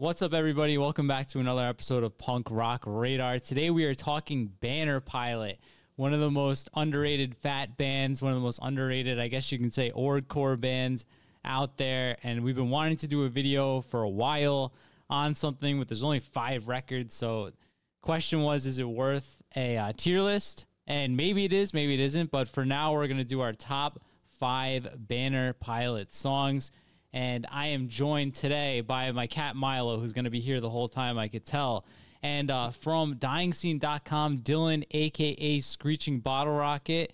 What's up, everybody? Welcome back to another episode of Punk Rock Radar. Today we are talking Banner Pilot, one of the most underrated fat bands, one of the most underrated, I guess you can say, orgcore bands out there. And we've been wanting to do a video for a while on something, but there's only five records. So, question was, is it worth a uh, tier list? And maybe it is, maybe it isn't. But for now, we're going to do our top five Banner Pilot songs. And I am joined today by my cat Milo, who's going to be here the whole time, I could tell. And uh, from dyingscene.com, Dylan, aka Screeching Bottle Rocket,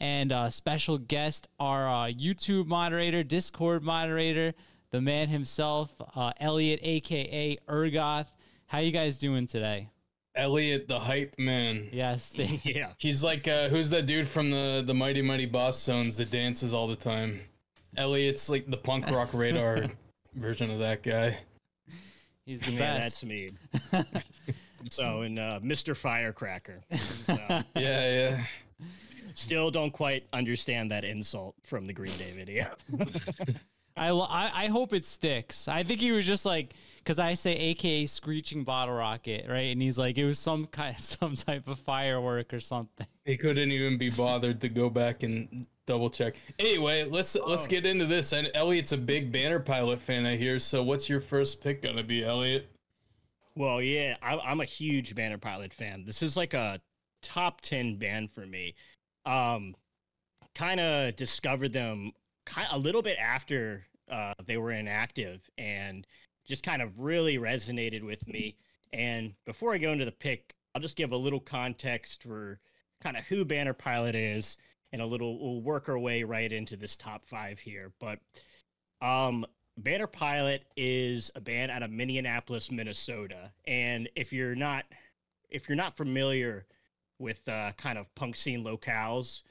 and uh, special guest, our uh, YouTube moderator, Discord moderator, the man himself, uh, Elliot, aka Ergoth. How you guys doing today? Elliot, the hype man. Yes. yeah. He's like, uh, who's that dude from the the Mighty Mighty Bosstones that dances all the time? Elliot's like the punk rock radar version of that guy. He's the Yeah, best. that's me. so, and uh, Mr. Firecracker. So, Yeah, yeah. still don't quite understand that insult from the Green Day video. I, I I hope it sticks. I think he was just like because I say AKA screeching bottle rocket, right? And he's like it was some kind some type of firework or something. He couldn't even be bothered to go back and double check. Anyway, let's let's get into this. And Elliot's a big Banner Pilot fan, I hear. So, what's your first pick gonna be, Elliot? well, yeah, I, I'm a huge Banner Pilot fan. This is like a top 10 band for me. Um, kind of discovered them kind a little bit after uh, they were inactive and just kind of really resonated with me. And before I go into the pick, I'll just give a little context for kind of who Banner Pilot is and a little we'll work our way right into this top five here. But um Banner Pilot is a band out of Minneapolis, Minnesota. And if you're not if you're not familiar with uh, kind of punk scene locales,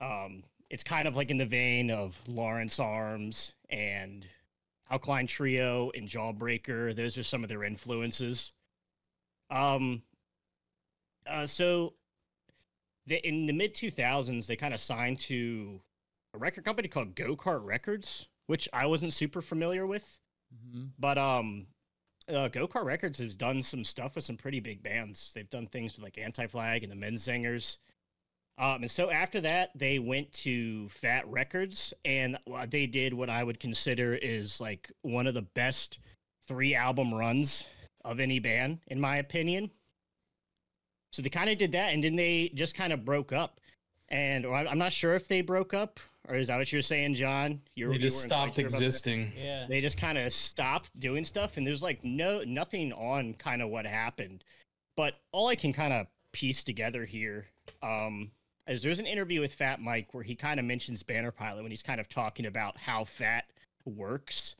um, it's kind of like in the vein of Lawrence Arms and Alkaline Trio and Jawbreaker. Those are some of their influences. Um, uh, so the, in the mid 2000s, they kind of signed to a record company called Go Kart Records, which I wasn't super familiar with. Mm-hmm. But um, uh, Go Kart Records has done some stuff with some pretty big bands. They've done things with like Anti Flag and the Menzingers. Um, and so after that, they went to Fat Records, and they did what I would consider is like one of the best three album runs of any band, in my opinion. So they kind of did that, and then they just kind of broke up. And or I- I'm not sure if they broke up, or is that what you're saying, John? You're, They just weren't stopped sure existing. Yeah. they just kind of stopped doing stuff and there's like no nothing on kind of what happened but all i can kind of piece together here um is there's an interview with fat mike where he kind of mentions banner pilot when he's kind of talking about how fat works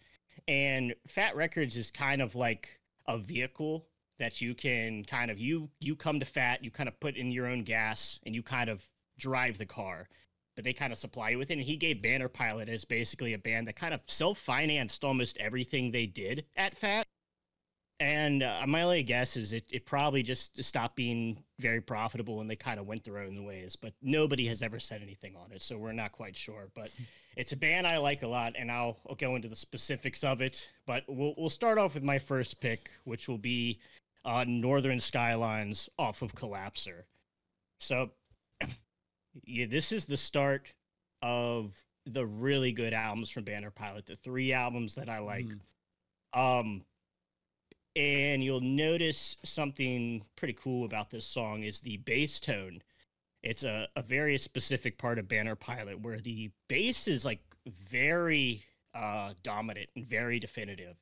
and fat records is kind of like a vehicle that you can kind of you you come to fat you kind of put in your own gas and you kind of drive the car but they kind of supply you with it. And he gave Banner Pilot as basically a band that kind of self financed almost everything they did at Fat. And uh, my only guess is it, it probably just stopped being very profitable and they kind of went their own ways. But nobody has ever said anything on it. So we're not quite sure. But it's a band I like a lot. And I'll, I'll go into the specifics of it. But we'll, we'll start off with my first pick, which will be uh, Northern Skylines off of Collapser. So yeah, this is the start of the really good albums from Banner Pilot, the three albums that I like. Mm. Um and you'll notice something pretty cool about this song is the bass tone. It's a, a very specific part of Banner Pilot where the bass is like very uh dominant and very definitive.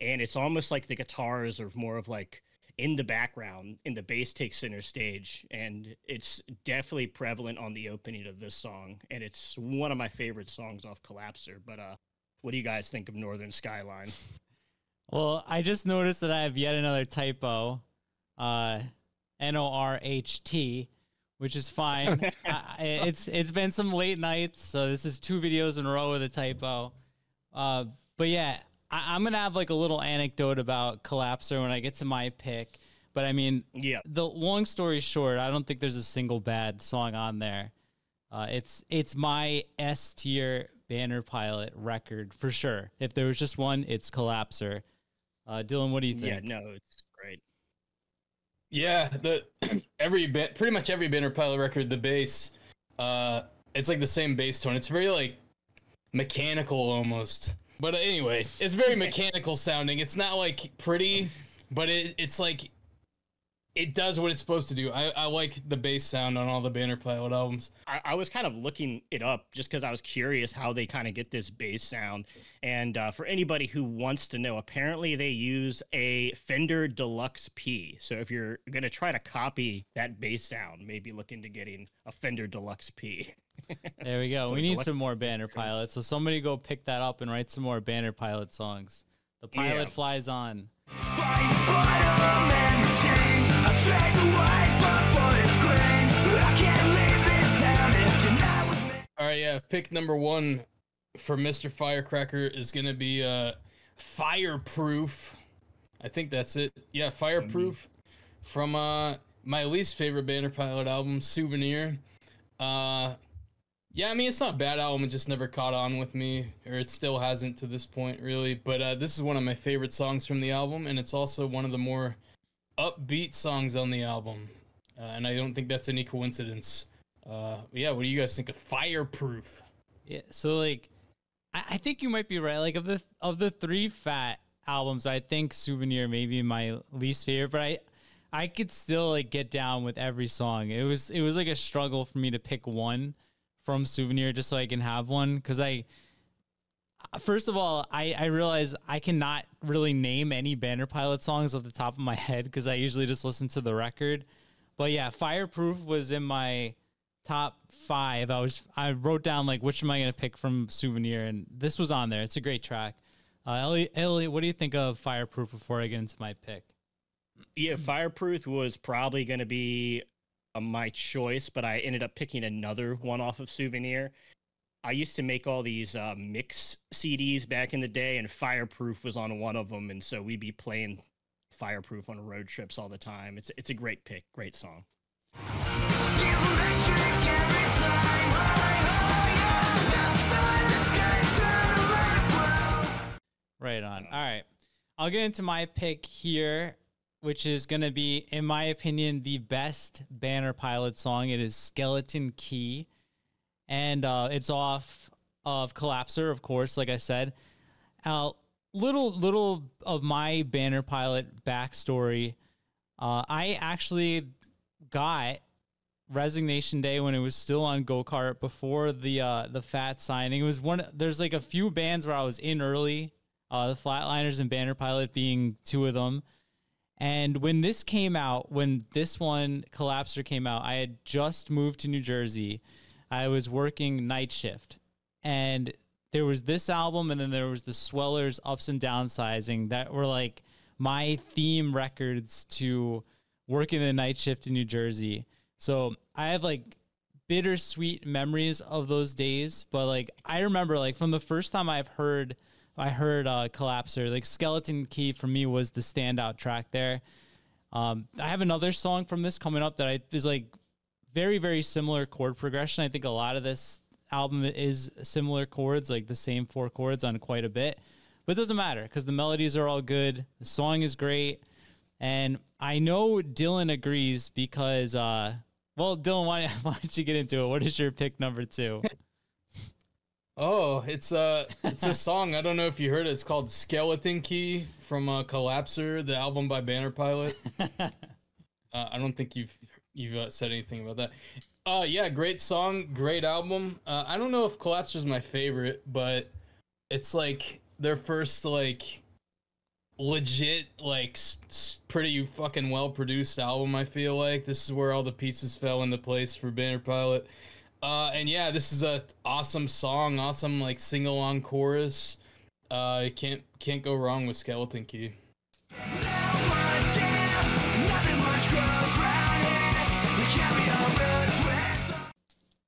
And it's almost like the guitars are more of like in the background and the bass takes center stage and it's definitely prevalent on the opening of this song and it's one of my favorite songs off collapser but uh what do you guys think of northern skyline Well, I just noticed that I have yet another typo, uh, N O R H T, which is fine. I- it's it's been some late nights, so this is two videos in a row with a typo. Uh, but yeah, I, I'm gonna have like a little anecdote about Collapser when I get to my pick. But I mean, yeah the long story short, I don't think there's a single bad song on there. Uh, it's it's my S tier banner pilot record for sure. If there was just one, it's Collapser. Uh, Dylan, what do you think? Yeah, no, it's great. Yeah, the every bit, pretty much every Banner Pilot record, the bass, uh, it's like the same bass tone. It's very like mechanical almost. But anyway, it's very mechanical sounding. It's not like pretty, but it, it's like it does what it's supposed to do. I, I like the bass sound on all the Banner Pilot albums. I, I was kind of looking it up just because I was curious how they kind of get this bass sound. And uh, for anybody who wants to know, apparently they use a Fender Deluxe P. So if you're going to try to copy that bass sound, maybe look into getting a Fender Deluxe P. There we go. So we need some more Banner Pilot. So somebody go pick that up and write some more Banner Pilot songs. The pilot Yeah. flies on. All right, yeah. Pick number one for Mr. Firecracker is gonna be uh, Fireproof. I think that's it. Yeah, Fireproof from uh my least favorite Banner Pilot album, Souvenir. Uh, yeah, I mean it's not a bad album. It just never caught on with me, or it still hasn't to this point, really. But uh, this is one of my favorite songs from the album, and it's also one of the more upbeat songs on the album. Uh, and I don't think that's any coincidence. Uh, yeah, what do you guys think of Fireproof? Yeah. So like, I, I think you might be right. Like of the of the three Fat albums, I think Souvenir may be my least favorite, but I I could still like get down with every song. It was it was like a struggle for me to pick one from Souvenir just so I can have one because I. First of all, I, I realize I cannot really name any Banner Pilot songs off the top of my head because I usually just listen to the record. But yeah, Fireproof was in my top five. I was I wrote down like which am I gonna pick from Souvenir, and this was on there. It's a great track. Uh, Elliot, Elliot, what do you think of Fireproof before I get into my pick? Yeah, Fireproof was probably going to be my choice, but I ended up picking another one off of Souvenir. I used to make all these uh, mix CDs back in the day, and Fireproof was on one of them, and so we'd be playing Fireproof on road trips all the time. It's it's a great pick, great song. Right on. All right. I'll get into my pick here, which is going to be, in my opinion, the best Banner Pilot song. It is Skeleton Key. And uh, it's off of Collapser, of course, like I said. Uh, little, little of my Banner Pilot backstory. Uh, I actually got Resignation Day when it was still on go kart before the uh, the Fat signing. It was one. There's like a few bands where I was in early, uh, the Flatliners and Banner Pilot being two of them. And when this came out, when this one Collapser came out, I had just moved to New Jersey. I was working night shift, and there was this album, and then there was the Swellers Ups and Downsizing that were like my theme records to working the night shift in New Jersey. So I have like bittersweet memories of those days, but like I remember like from the first time I've heard I heard uh Collapser, like Skeleton Key for me was the standout track there. Um I have another song from this coming up that I is like very very similar chord progression. I think a lot of this album is similar chords, like the same four chords on quite a bit. But it doesn't matter because the melodies are all good. The song is great. And I know Dylan agrees because, uh, well, Dylan, why, why don't you get into it? What is your pick number two? Oh, it's a it's a song. I don't know if you heard it. It's called Skeleton Key from uh, Collapser, the album by Banner Pilot. uh, I don't think you've you've uh, said anything about that. Uh, yeah, great song, great album. Uh, I don't know if Collapser's my favorite, but it's like their first like legit like s- s- pretty fucking well produced album. I feel like this is where all the pieces fell into place for Banner Pilot. Uh, and yeah, this is a awesome song, awesome like sing along chorus. Uh, can't can't go wrong with Skeleton Key.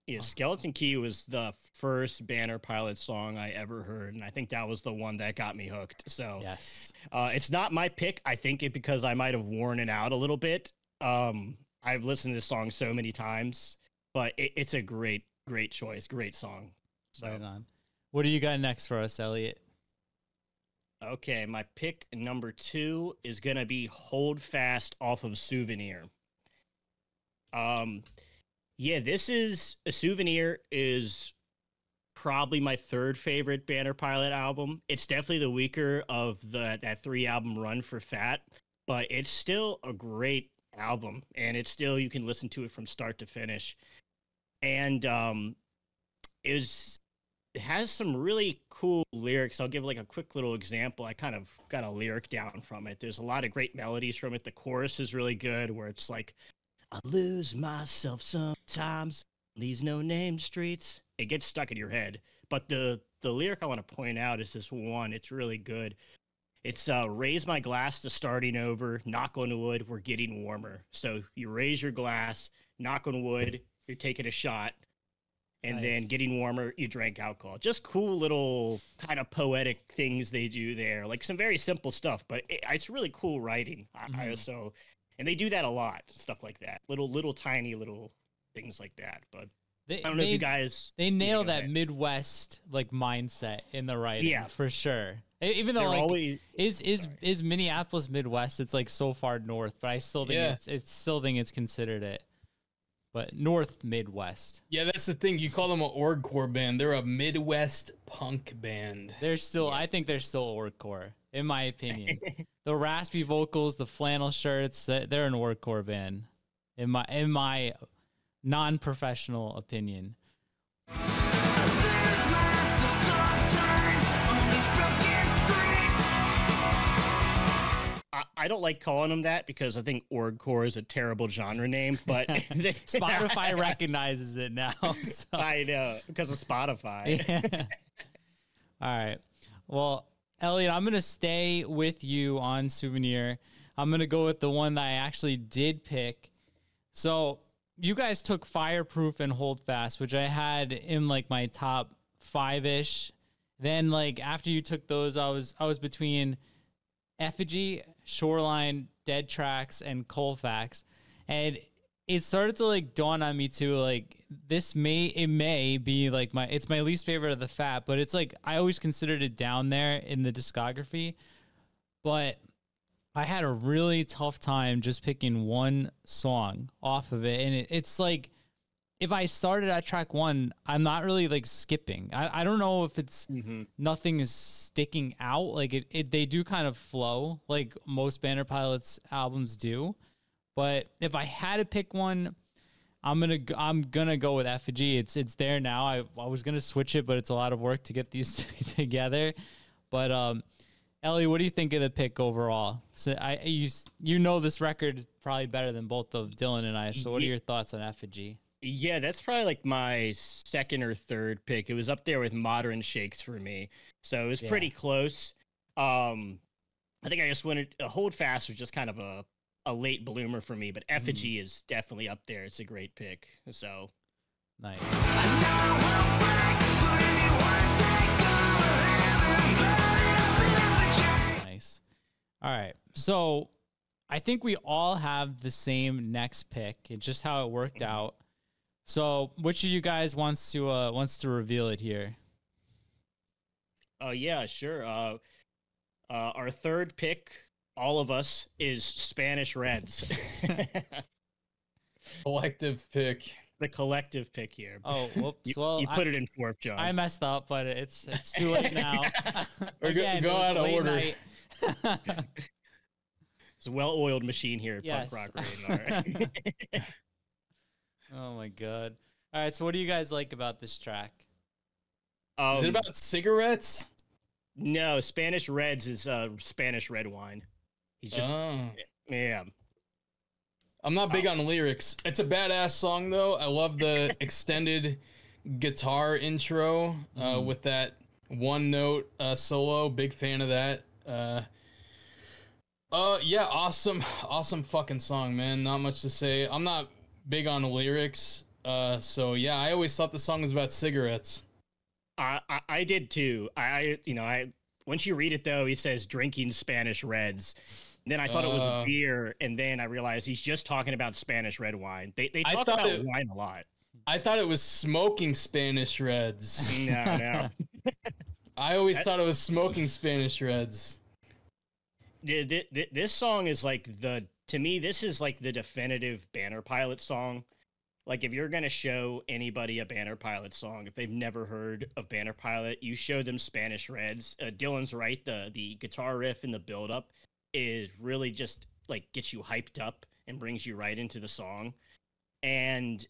Yeah, Skeleton Key was the first Banner Pilot song I ever heard, and I think that was the one that got me hooked. So yes. Uh, it's not my pick. I think it because I might have worn it out a little bit. Um, I've listened to this song so many times, but it, it's a great, great choice, great song. So Right on. What do you got next for us, Elliot? Okay, my pick number two is gonna be Hold Fast off of Souvenir. Um, yeah, this is a Souvenir is probably my third favorite Banner Pilot album. It's definitely the weaker of the that three album run for Fat, but it's still a great album, and it's still you can listen to it from start to finish. And um, has some really cool lyrics. I'll give like a quick little example. I kind of got a lyric down from it. There's a lot of great melodies from it. The chorus is really good, where it's like, I lose myself sometimes, these no name streets. It gets stuck in your head. But the the lyric I want to point out is this one. It's really good. It's uh, raise my glass to starting over, knock on wood, we're getting warmer. So you raise your glass, knock on wood, you're taking a shot, and then getting warmer, you drank alcohol. Just cool little kind of poetic things they do there, like some very simple stuff, but it, it's really cool writing. I, I mm-hmm. so, and they do that a lot, stuff like that, little little tiny little things like that. But They, I don't know if you guys They nail go that ahead. Midwest like mindset in the writing, Yeah. for sure. Even though they're like always is is Sorry. is Minneapolis Midwest? It's like so far north, but I still think Yeah. it's it's still think it's considered it. But North Midwest, Yeah, that's the thing. You call them an orgcore band. They're a Midwest punk band. they're still. I think they're still orgcore, in my opinion. the raspy vocals, the flannel shirts, they're an orgcore band, in my in my non-professional opinion. I, don't like calling them that because I think orgcore is a terrible genre name, but Spotify recognizes it now. So. I know because of Spotify. Yeah. All right. Well, Elliot, I'm gonna stay with you on souvenir. I'm gonna go with the one that I actually did pick. So you guys took fireproof and hold fast, which I had in like my top five ish. Then like after you took those, I was I was between effigy, shoreline, dead tracks, and Colfax, and it started to like dawn on me too. Like this may it may be like my it's my least favorite of the fat, but it's like I always considered it down there in the discography, but I had a really tough time just picking one song off of it, and it, it's like if I started at track one, I'm not really like skipping. I, I don't know if it's Mhm. nothing is sticking out. Like it, it they do kind of flow like most Banner Pilots albums do. But if I had to pick one, I'm gonna I'm gonna go with Effigy. It's it's there now. I, I was gonna switch it, but it's a lot of work to get these together. But um, Ellie, what do you think of the pick overall? So I you you know this record is probably better than both of Dylan and I. So what are your thoughts on Effigy? Yeah, that's probably like my second or third pick. It was up there with Modern Shakes for me, so it was Yeah. pretty close. Um, I think I just wanted a Hold Fast was just kind of a a late bloomer for me, but mm-hmm. Effigy is definitely up there. It's a great pick. So Nice. Nice. All right. So I think we all have the same next pick. It's just how it worked mm-hmm. out. So which of you guys wants to uh wants to reveal it here? Oh yeah, sure. Uh, uh, our third pick, all of us, is Spanish Reds. Collective pick. the collective pick here. Oh, whoops. you, well, you I- put it in fourth, John. I messed up, but it's it's too late now. Or go- Again, go it out of order. it's a well-oiled machine here at Yes. Punk Rock Radar. All right. oh my god. All right, so what do you guys like about this track? um, Is it about cigarettes? no Spanish Reds is uh, Spanish red wine. He's just Oh. yeah. I'm not big on lyrics. It's a badass song though. I love the extended guitar intro uh, Mhm. with that one note uh, solo. Big fan of that. Uh, uh, yeah, awesome, awesome fucking song, man. Not much to say. I'm not big on lyrics. Uh, so yeah, I always thought the song was about cigarettes. I, I I did too. I, I you know I once you read it though, he says drinking Spanish Reds. Then I thought it was Uh. a beer, and then I realized he's just talking about Spanish red wine. They they talk about it- wine a lot. I thought it was smoking Spanish Reds. No, no. I always thought it was smoking Spanish Reds. th- th- th- this song is like the to me this is like the definitive banner pilot song. Like if you're going to show anybody a banner pilot song if they've never heard of banner pilot you show them spanish reds. Uh, dylan's right the the guitar riff and the build up is really just like gets you hyped up and brings you right into the song. And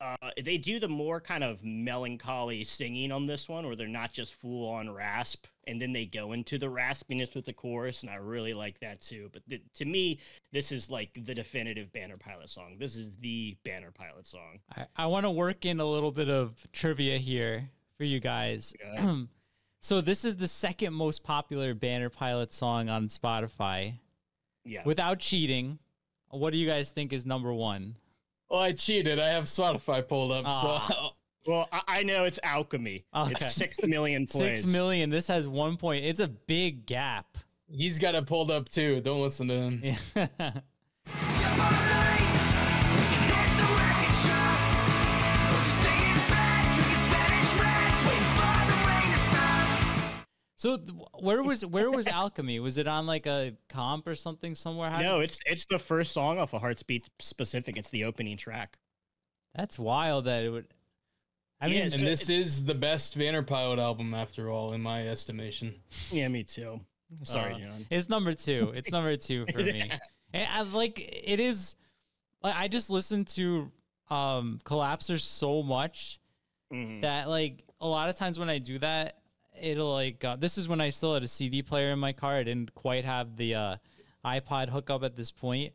uh, they do the more kind of melancholy singing on this one, where they're not just full on rasp, and then they go into the raspiness with the chorus, and I really like that too. But th- to me, this is like the definitive Banner Pilot song. This is the Banner Pilot song. I, I want to work in a little bit of trivia here for you guys. Okay. so this is the second most popular Banner Pilot song on Spotify. Yeah, Without cheating, what do you guys think is number one? Well, I cheated. I have Spotify pulled up, Ah. so well, I, I know it's Alchemy. Okay. It's six million plays. Six million. This has one point. It's a big gap. he's got it pulled up too. Don't listen to him. Yeah. So where was where was Alchemy? Was it on like a comp or something somewhere? How No, it's it's the first song off of Heart Beats Pacific. It's the opening track. that's wild that it would. I mean, Yeah, And So this is the best Banner Pilot album, after all, in my estimation. Yeah, me too. Sorry, Uh, John. It's number two. It's number two for me. And I like it is. Like I just listened to um Collapser so much Mhm. that like a lot of times when I do that, it'll like uh, this is when I still had a CD player in my car. I didn't quite have the uh, iPod hookup at this point.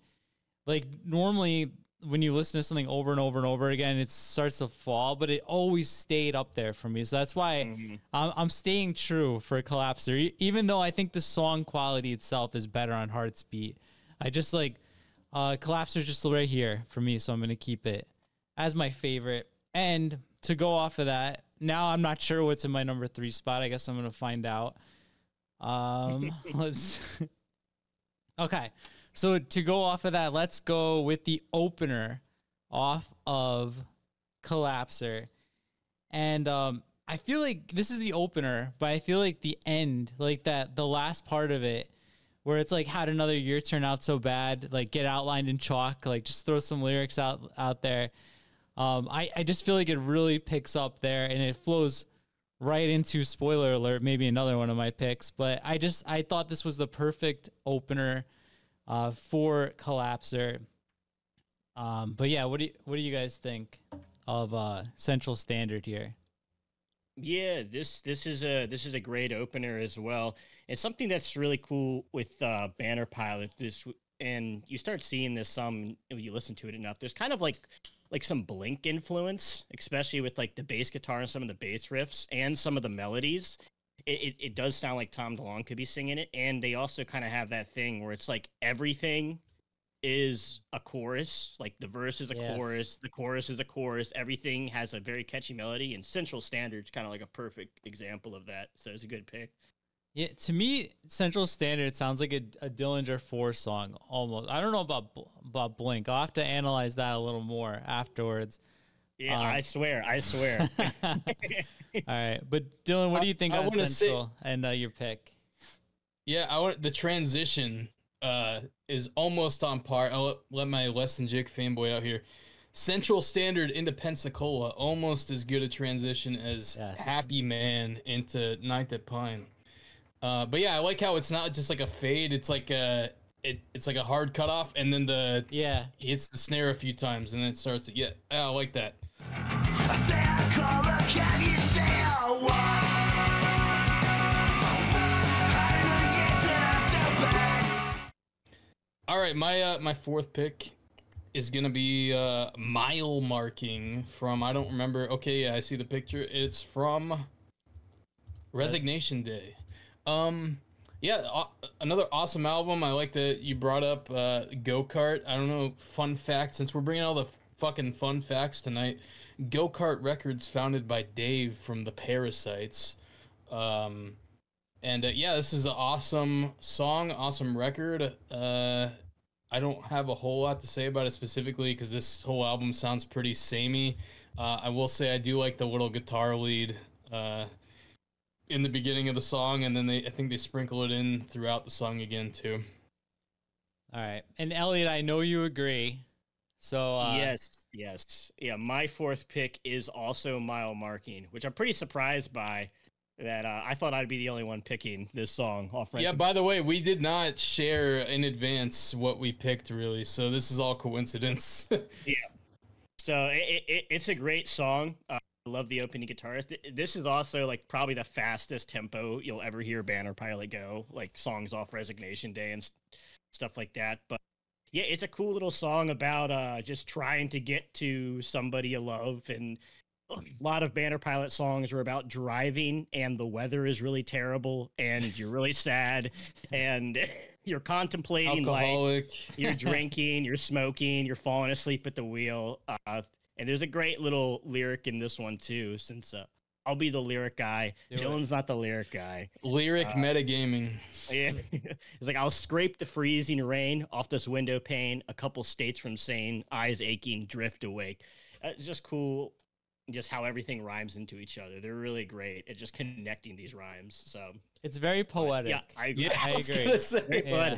Like normally when you listen to something over and over and over again, it starts to fall, but it always stayed up there for me. So that's why Mhm. I'm, I'm staying true for Collapser, even though I think the song quality itself is better on Heart Beats. I just like uh, Collapser's just right here for me, so I'm gonna keep it as my favorite. And to go off of that, now I'm not sure what's in my number three spot. I guess I'm gonna find out. Um, let's. okay, so to go off of that, let's go with the opener off of Collapser. And um, I feel like this is the opener, but I feel like the end, like that, the last part of it, where it's like had another year turn out so bad, like get outlined in chalk, like just throw some lyrics out out there. Um, I I just feel like it really picks up there, and it flows right into spoiler alert, maybe another one of my picks. But I just I thought this was the perfect opener uh, for Collapser. Um, but yeah, what do you, what do you guys think of uh, Central Standard here? Yeah, this this is a this is a great opener as well. And something that's really cool with uh, Banner Pilot this and you start seeing this some when you listen to it enough. There's kind of like like some Blink influence, especially with like the bass guitar and some of the bass riffs and some of the melodies. It, it, it does sound like Tom DeLonge could be singing it, and they also kind of have that thing where it's like everything is a chorus. Like the verse is a Yes. chorus, the chorus is a chorus. Everything has a very catchy melody, and Central Standard's kind of like a perfect example of that. So it's a good pick. Yeah, to me, Central Standard sounds like a, a Dillinger Four song almost. I don't know about about Blink. I'll have to analyze that a little more afterwards. Yeah, Um, I swear, I swear. All right, but Dylan, what do you think I on wanna say- Central and uh, your pick? Yeah, I want the transition uh is almost on par. I'll let, let my less than Jake fanboy out here. Central Standard into Pensacola, almost as good a transition as Yes. Happy Man into Ninth at Pine. Uh, but yeah, I like how it's not just like a fade; it's like a it, it's like a hard cutoff, and then the Yeah, hits the snare a few times, and then it starts. Yeah, I like that. All right, my uh, my fourth pick is gonna be uh, mile marking from I don't remember. Okay, yeah, I see the picture. It's from Resignation Day. Um, yeah, aw- another awesome album. I like that you brought up uh, Go Kart. I don't know fun fact since we're bringing all the fucking fun facts tonight. Go Kart Records, founded by Dave from the Parasites. Um, and uh, yeah, this is an awesome song, awesome record. Uh, I don't have a whole lot to say about it specifically because this whole album sounds pretty samey. Uh, I will say I do like the little guitar lead. Uh, in the beginning of the song, and then they I think they sprinkle it in throughout the song again too. All right, and Elliot, I know you agree. So uh, yes, yes, yeah. My fourth pick is also mile marking, which I'm pretty surprised by. That uh, I thought I'd be the only one picking this song off. Yeah. By the way, we did not share in advance what we picked really, so this is all coincidence. yeah. So it, it, it's a great song. Uh, I love the opening guitar. This is also like probably the fastest tempo you'll ever hear Banner Pilot go, like songs off Resignation Day and stuff like that. But yeah, it's a cool little song about uh, just trying to get to somebody you love. And a lot of Banner Pilot songs are about driving, and the weather is really terrible, and you're really sad, and you're contemplating Alcoholic. like you're drinking, you're smoking, you're falling asleep at the wheel. Uh, and there's a great little lyric in this one too, since uh, I'll be the lyric guy. Do Dylan's it. not the lyric guy. Lyric uh, metagaming. Yeah. it's like I'll scrape the freezing rain off this window pane, a couple states from sane, eyes aching, drift awake. Uh, it's just cool just how everything rhymes into each other. They're really great at just connecting these rhymes. So it's very poetic. Yeah, I agree. Yeah, I, I agree. Say, yeah.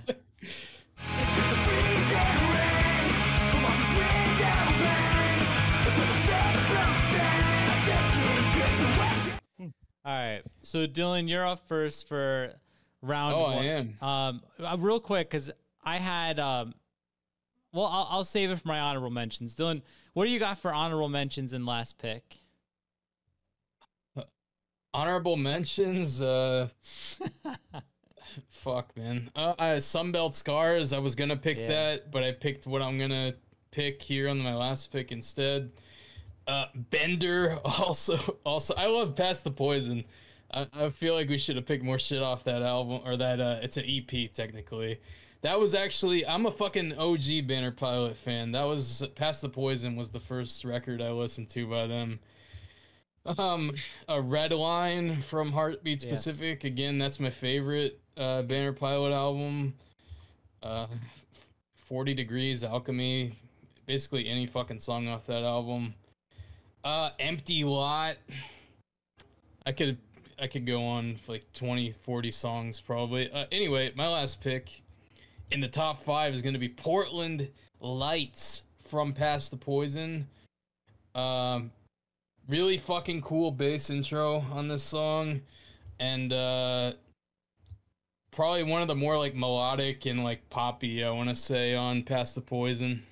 All right. So Dylan, you're up first for round oh, one. I am. Um, uh, real quick, because I had um, well, I'll, I'll save it for my honorable mentions. Dylan, what do you got for honorable mentions in last pick? honorable mentions. Uh, fuck, man. Uh, I, Sunbelt Scars. I was gonna pick yeah. that, but I picked what I'm gonna pick here on my last pick instead. Uh, Bender also also I love Pass the Poison. I, I feel like we should have picked more shit off that album or that uh it's an EP technically. That was actually I'm a fucking OG Banner Pilot fan. That was Pass the Poison was the first record I listened to by them. Um a Red Line from Heart Beats Pacific. Yes. Again, that's my favorite uh Banner Pilot album. Uh 40 Degrees Alchemy. Basically any fucking song off that album. Uh, Empty Lot. I could I could go on for like 20, 40 songs probably. Uh, anyway, my last pick in the top five is going to be Portland Lights from Pass the Poison. Um, really fucking cool bass intro on this song, and uh, probably one of the more like melodic and like poppy I want to say on Pass the Poison.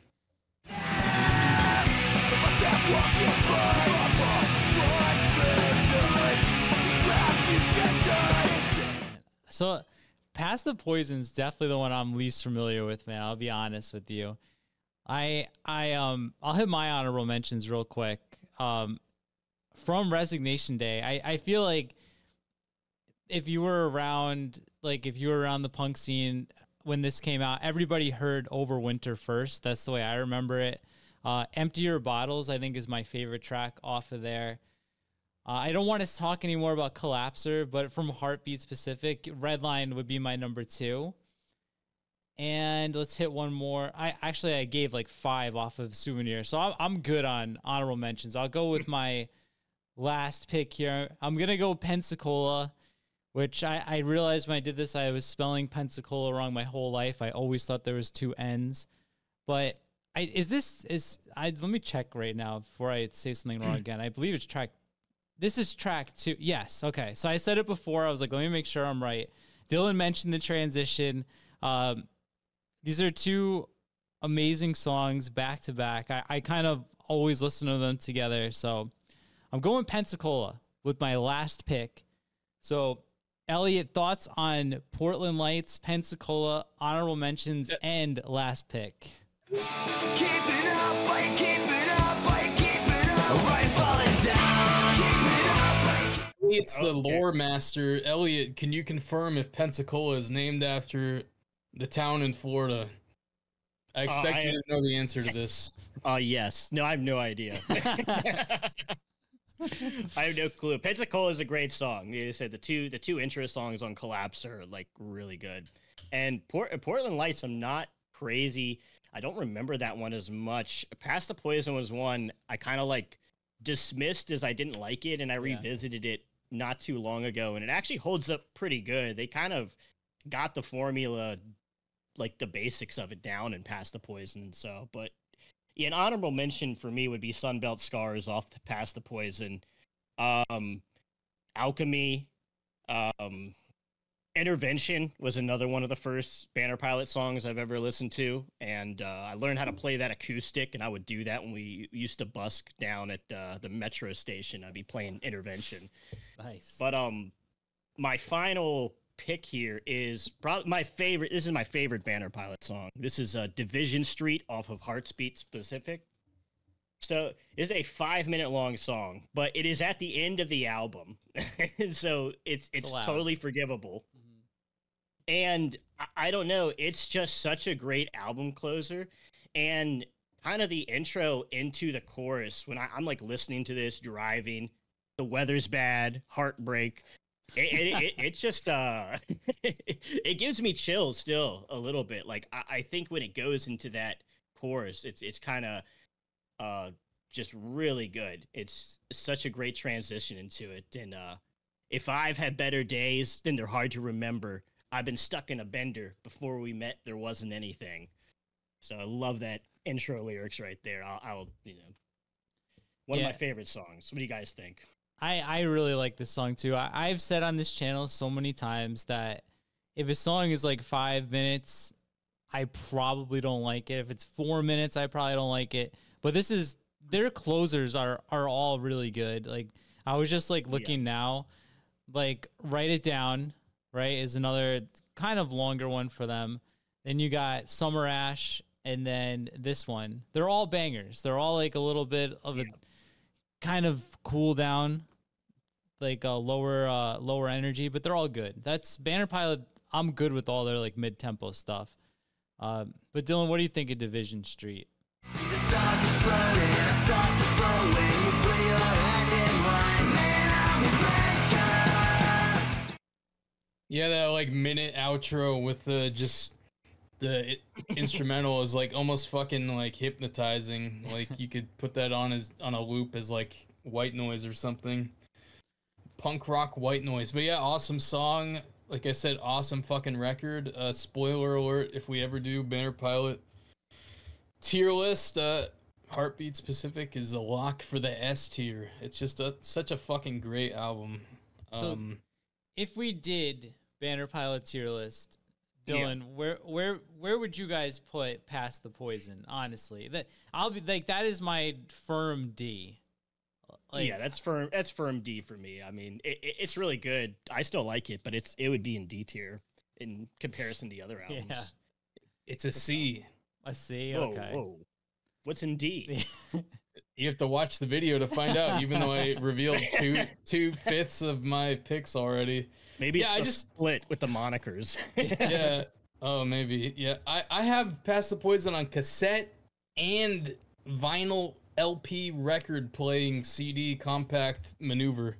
So, Pass the Poison's definitely the one I'm least familiar with, man. I'll be honest with you. I I um I'll hit my honorable mentions real quick. Um, from Resignation Day, I I feel like if you were around, like if you were around the punk scene when this came out, everybody heard Overwinter first. That's the way I remember it. Uh, Empty Your Bottles, I think, is my favorite track off of there. Uh, I don't want to talk anymore about Collapser, but from Heart Beats Pacific, Redline would be my number two. And let's hit one more. I actually I gave like five off of Souvenir, so I'm I'm good on honorable mentions. I'll go with my last pick here. I'm gonna go Pensacola, which I I realized when I did this I was spelling Pensacola wrong my whole life. I always thought there was two N's, but I is this is I let me check right now before I say something wrong again. I believe it's track. This is track two. Yes. Okay. So I said it before. I was like, let me make sure I'm right. Dylan mentioned the transition. Um, these are two amazing songs back to back. I, I kind of always listen to them together. So I'm going Pensacola with my last pick. So Elliot, thoughts on Portland Lights, Pensacola, honorable mentions, and last pick. Keep it up, I keep it up, I keep it up, I falling down. It's the lore master. Elliot, can you confirm if Pensacola is named after the town in Florida? I uh, expect uh, I, you to know the answer to this. Uh yes. No, I have no idea. I have no clue. Pensacola is a great song. You said the two the two intro songs on Collapse are like really good. And Port- Portland Lights, I'm not crazy I don't remember that one as much. Pass the Poison was one I kind of like dismissed as I didn't like it, and I revisited yeah. it not too long ago, and it actually holds up pretty good. They kind of got the formula, like the basics of it down and Pass the Poison. So, but yeah, an honorable mention for me would be Sunbelt Scars off the Pass the Poison. Um, Alchemy, um, Intervention was another one of the first Banner Pilot songs I've ever listened to, and uh, I learned how to play that acoustic, and I would do that when we used to busk down at uh, the metro station. I'd be playing Intervention. Nice. But um, my final pick here is probably my favorite. This is my favorite Banner Pilot song. This is uh, Division Street off of Heart Beats Pacific. So it's a five minute long song, but it is at the end of the album, so it's it's totally forgivable. And I, don't know, it's just such a great album closer, and kind of the intro into the chorus when I, I'm like listening to this driving, the weather's bad, heartbreak. It, it, it, it just uh it gives me chills still a little bit. Like I, I think when it goes into that chorus, it's it's kind of uh just really good. It's such a great transition into it. And uh if I've had better days, then they're hard to remember. I've been stuck in a bender. Before we met, there wasn't anything. So I love that intro lyrics right there. I'll, I'll you know, one Yeah. of my favorite songs. What do you guys think? I, I really like this song too. I, I've said on this channel so many times that if a song is like five minutes, I probably don't like it. If it's four minutes, I probably don't like it. But this is their closers are are all really good. Like I was just like looking now, like write it down, right? Is another kind of longer one for them. Then you got Summer Ash and then this one. They're all bangers. They're all like a little bit of a kind of cool down, like a lower uh lower energy, but they're all good. That's Banner Pilot. I'm good with all their like mid tempo stuff. Um, but Dylan, what do you think of Division Street? Yeah, that like minute outro with the just the it, instrumental is like almost fucking like hypnotizing. Like you could put that on as on a loop as like white noise or something. Punk rock white noise. But yeah, awesome song. Like I said, awesome fucking record. Uh spoiler alert if we ever do Banner Pilot tier list, uh Heart Beats Pacific is a lock for the S tier. It's just a such a fucking great album. So- Um If we did Banner Pilot tier list, Yeah. Dylan, where where where would you guys put Pass the Poison? Honestly, that I'll be like that is my firm D. Like, yeah, that's firm. That's firm D for me. I mean, it, it- it's really good. I still like it, but it's it would be in D tier in comparison to other albums. Yeah. it's a C. I see. Whoa, okay. whoa. What's in D? You have to watch the video to find out, even though I revealed two two fifths of my picks already. Maybe it's Yeah, I the just- split with the monikers. Yeah. Oh, maybe. Yeah. I, I have Pass the Poison on cassette and vinyl LP record playing CD compact maneuver.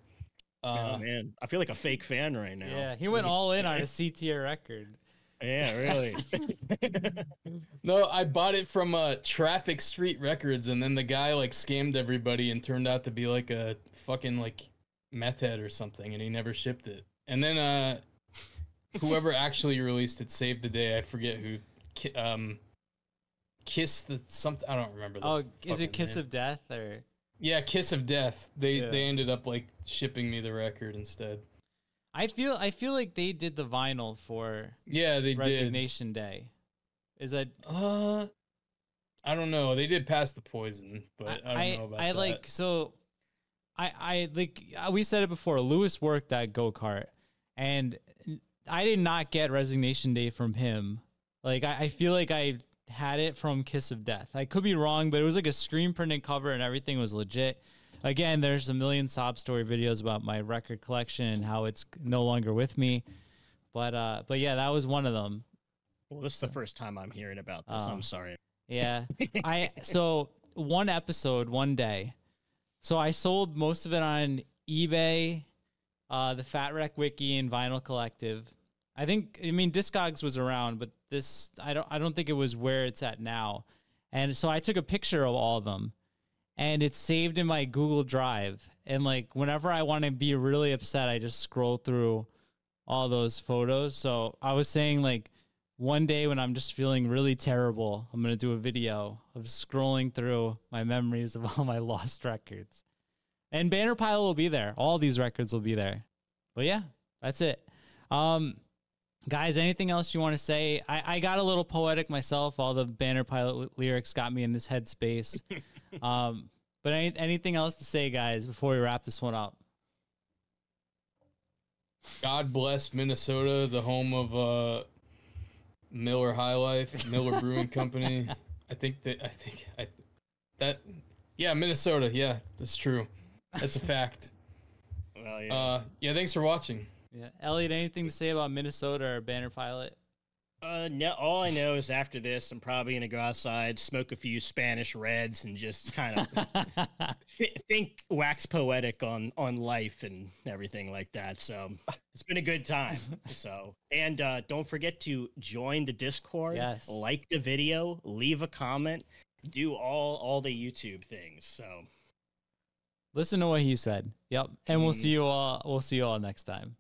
Uh, oh man, I feel like a fake fan right now. Yeah, he went all in on a CTA record. Yeah, really. no, I bought it from uh, Traffic Street Records, and then the guy like scammed everybody and turned out to be like a fucking like meth head or something, and he never shipped it. And then uh, whoever actually released it saved the day. I forget who. Ki- Um, Kiss the something. I don't remember. The Oh, is it Kiss name. of Death or? Yeah, Kiss of Death. They Yeah. they ended up like shipping me the record instead. I feel I feel like they did the vinyl for Yeah, they did. Resignation Day. Is that Uh, I don't know. They did pass the poison, but I, don't I know about I that. like so I I like uh, we said it before. Lewis worked that go kart, and I did not get Resignation Day from him. Like I, I feel like I had it from Kiss of Death. I could be wrong, but it was like a screen printed cover and everything was legit. Again, there's a million sob story videos about my record collection and how it's no longer with me. But uh, but yeah, that was one of them. well, this is the first time I'm hearing about this. Oh. I'm sorry. Yeah. I so one episode one day. So I sold most of it on eBay, uh, the Fat Wreck Wiki and Vinyl Collective. I think I mean Discogs was around, but this I don't I don't think it was where it's at now. And so I took a picture of all of them. And it's saved in my Google Drive. And like whenever I want to be really upset, I just scroll through all those photos. So I was saying like one day when I'm just feeling really terrible, I'm gonna do a video of scrolling through my memories of all my lost records. And Banner Pilot will be there. All these records will be there. But yeah, that's it. Um, guys, anything else you want to say? I, I got a little poetic myself. All the Banner Pilot lyrics got me in this headspace. um, but any, anything else to say, guys, before we wrap this one up? God bless Minnesota, the home of uh, Miller High Life, Miller Brewing Company. I think that I think I that yeah, Minnesota. Yeah, that's true. That's a fact. Well, yeah. Uh, yeah. Thanks for watching. Yeah, Elliot, anything to say about Minnesota or Banner Pilot? Uh, no. All I know is after this, I'm probably gonna go outside, smoke a few Spanish Reds, and just kind of think wax poetic on on life and everything like that. So it's been a good time. So and uh, don't forget to join the Discord. Yes. Like the video, leave a comment, do all all the YouTube things. So Listen to what he said. Yep. And we'll Mm. see you all we'll see you all next time.